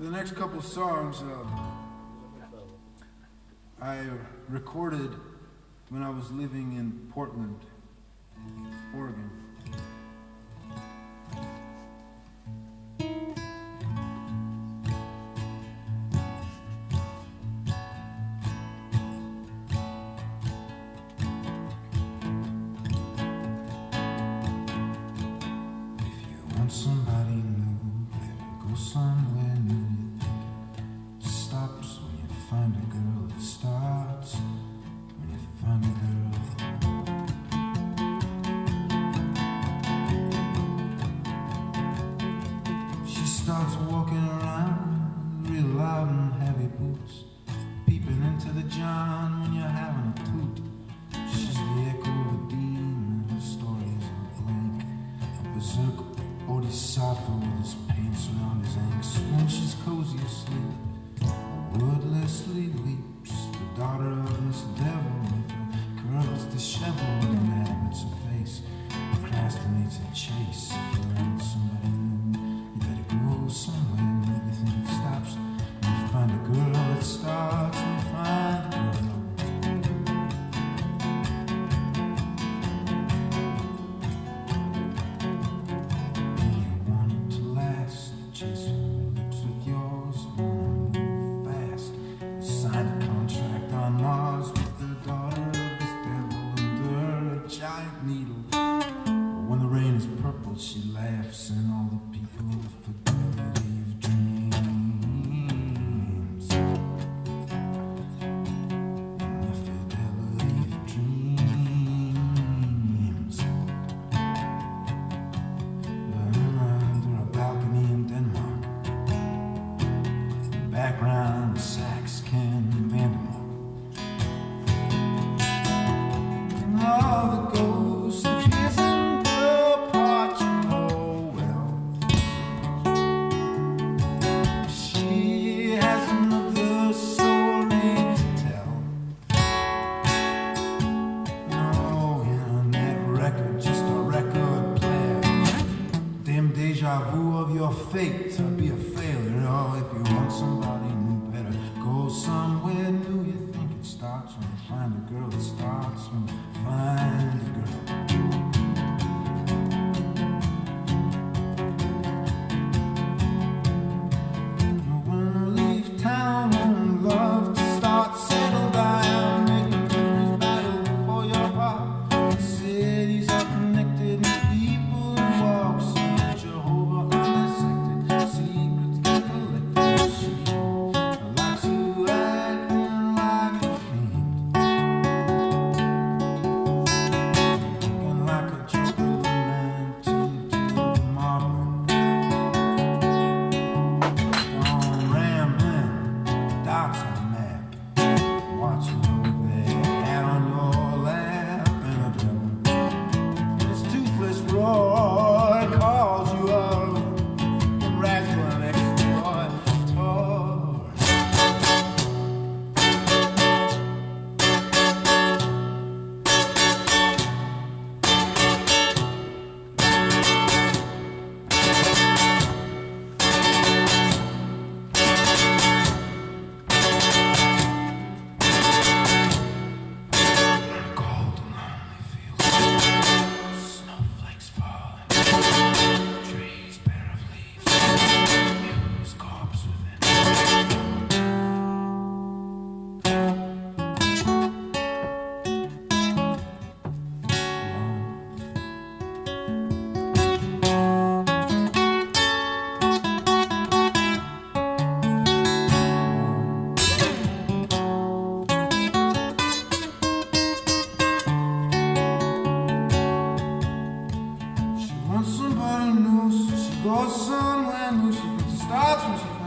So the next couple songs um, I recorded when I was living in Portland. starts walking around, real loud and heavy boots, peeping into the john when you're having a toot. She's the echo of a demon, her story is a blank, a berserk bodhisattva with his pants around his ankles. When she's cozy asleep. faked, I'd be a failure. Oh, if you want somebody new, better go somewhere new. You think it starts when you find a girl, it starts when you find a girl. goes on when she starts when she